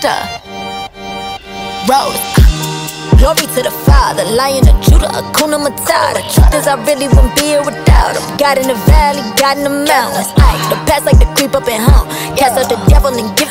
sister. Rose. Glory to the Father, Lion of Judah, Hakuna Matata. Truth is, I really wouldn't be here without him. God in the valley, God in the mountains. Aye, the past like the creep up and home. Cast out the devil and give.